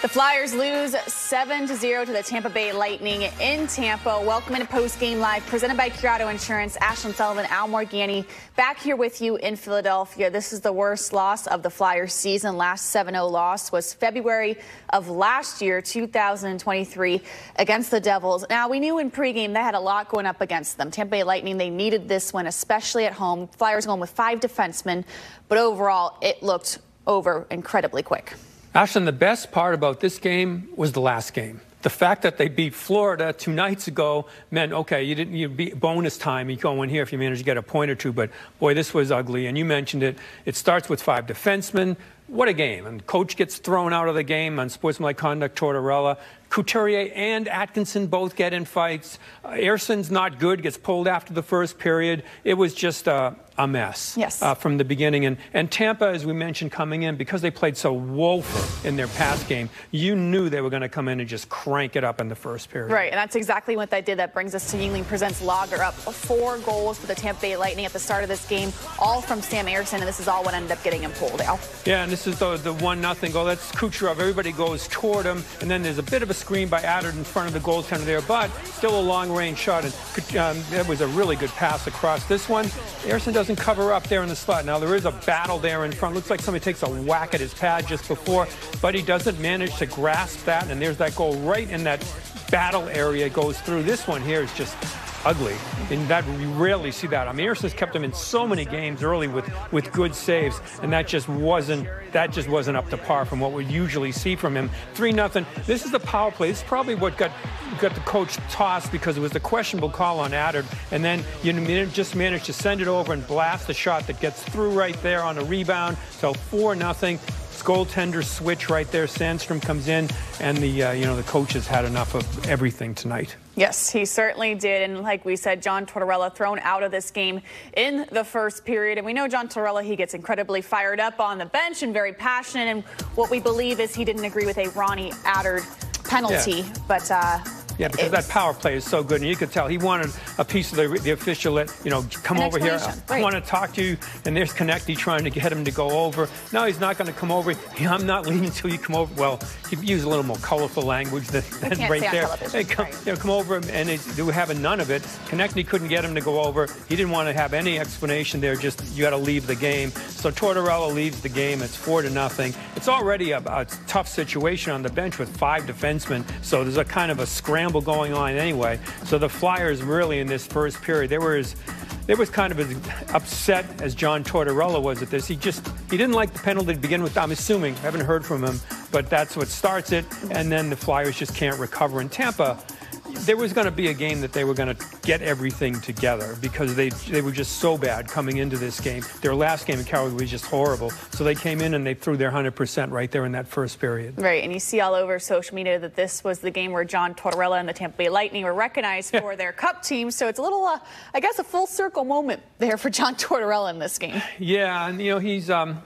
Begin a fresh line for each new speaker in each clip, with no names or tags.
The Flyers lose 7 to 0 to the Tampa Bay Lightning in Tampa. Welcome into Post Game Live, presented by Corrado Insurance. Ashlyn Sullivan, Al Morganti, back here with you in Philadelphia. This is the worst loss of the Flyers season. Last 7 0 loss was February of last year, 2023, against the Devils. Now, we knew in pregame they had a lot going up against them. Tampa Bay Lightning, they needed this win, especially at home. Flyers going with five defensemen, but overall, it looked over incredibly quick.
Ashlyn, the best part about this game was the last game. The fact that they beat Florida two nights ago meant, okay, you didn't you beat bonus time. You go in here if you manage to get a point or two. But boy, this was ugly. And you mentioned it. It starts with five defensemen. What a game. And coach gets thrown out of the game on sportsmanlike conduct, Tortorella. Couturier and Atkinson both get in fights. Uh, Ersson's not good, gets pulled after the first period. It was just a, a mess
yes.
uh, from the beginning. And, and Tampa, as we mentioned, coming in, because they played so woeful in their past game, you knew they were going to come in and just crank it up in the first period.
Right, and that's exactly what they did. That brings us to Yuengling Presents Lager up four goals for the Tampa Bay Lightning at the start of this game, all from Sam Ersson, and this is all what ended up getting him pulled out.
Yeah, and this is the, the one nothing goal. That's Kucherov. Everybody goes toward him, and then there's a bit of a screen by Attard in front of the goaltender there, but still a long-range shot. And um, that was a really good pass across. This one, Ersson doesn't cover up there in the slot. Now, there is a battle there in front. Looks like somebody takes a whack at his pad just before, but he doesn't manage to grasp that, and there's that goal right in that battle area goes through. This one here is just ugly. And that we rarely see that. I mean, Ersson's kept him in so many games early with, with good saves, and that just wasn't that just wasn't up to par from what we usually see from him. Three nothing. This is the power play. This is probably what got got the coach tossed because it was the questionable call on Attard, and then you just managed to send it over and blast the shot that gets through right there on a rebound. So four nothing goaltender switch right there. Sandstrom comes in, and the uh, you know the coaches had enough of everything tonight.
Yes, he certainly did. And like we said, John Tortorella thrown out of this game in the first period. And we know John Tortorella, he gets incredibly fired up on the bench and very passionate. And what we believe is he didn't agree with a Ronnie Attard penalty. Yeah. But uh,
yeah, because that power play is so good, and you could tell he wanted a piece of the, the official. Let you know, come over here.
Right.
I want to talk to you. And there's Konecny trying to get him to go over. No, he's not going to come over. I'm not leaving until you come over. Well, he used a little more colorful language than, than right there.
Hey,
come,
right.
you know, come over, and they were having none of it. Konecny couldn't get him to go over. He didn't want to have any explanation there. Just you got to leave the game. So Tortorella leaves the game. It's four to nothing. It's already a, a tough situation on the bench with five defensemen. So there's a kind of a scramble going on anyway. So the Flyers really in this first period, they were as they was kind of as upset as John Tortorella was at this. He just he didn't like the penalty to begin with. I'm assuming I haven't heard from him, but that's what starts it. And then the Flyers just can't recover. In Tampa, there was going to be a game that they were going to get everything together because they they were just so bad coming into this game. Their last game in Calgary was just horrible. So they came in and they threw their 100% right there in that first period.
Right, and you see all over social media that this was the game where John Tortorella and the Tampa Bay Lightning were recognized for their cup team. So it's a little, uh, I guess, a full circle moment there for John Tortorella in this game.
Yeah, and you know he's. Um,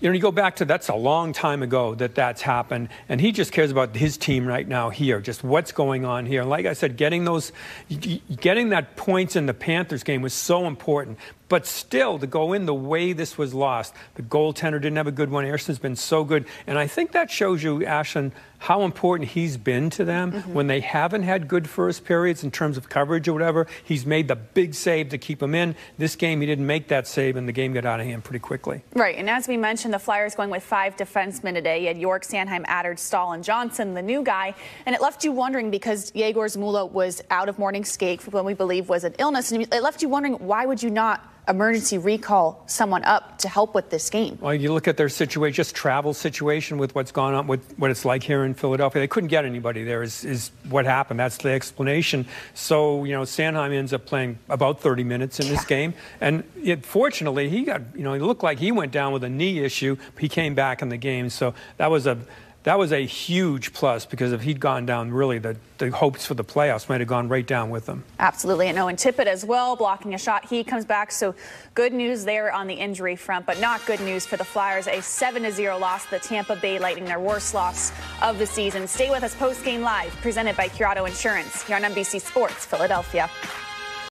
you know, you go back to that's a long time ago that that's happened, and he just cares about his team right now here, just what's going on here. And like I said, getting those, getting that points in the Panthers game was so important. But still, to go in the way this was lost, the goaltender didn't have a good one. Ersson's been so good. And I think that shows you, Ashlyn, how important he's been to them mm-hmm. when they haven't had good first periods in terms of coverage or whatever. He's made the big save to keep them in. This game, he didn't make that save, and the game got out of hand pretty quickly.
Right. And as we mentioned, the Flyers going with five defensemen today. You had York, Sanheim, Attard, Staal, and Johnson, the new guy. And it left you wondering because Yegor Zamula was out of morning skate for what we believe was an illness. And it left you wondering why would you not emergency recall someone up to help with this game?
Well, you look at their situation, just travel situation with what's gone on, with what it's like here in Philadelphia. They couldn't get anybody there. Is, is what happened. That's the explanation. So you know, Sanheim ends up playing about 30 minutes in this game, and it, fortunately, he got you know, it looked like he went down with a knee issue. He came back in the game, so that was a that was a huge plus because if he'd gone down, really the, the hopes for the playoffs might have gone right down with them.
Absolutely. And Owen Tippett as well, blocking a shot. He comes back. So good news there on the injury front, but not good news for the Flyers. A 7 0 loss to the Tampa Bay Lightning, their worst loss of the season. Stay with us post game live, presented by Corrado Insurance here on NBC Sports Philadelphia.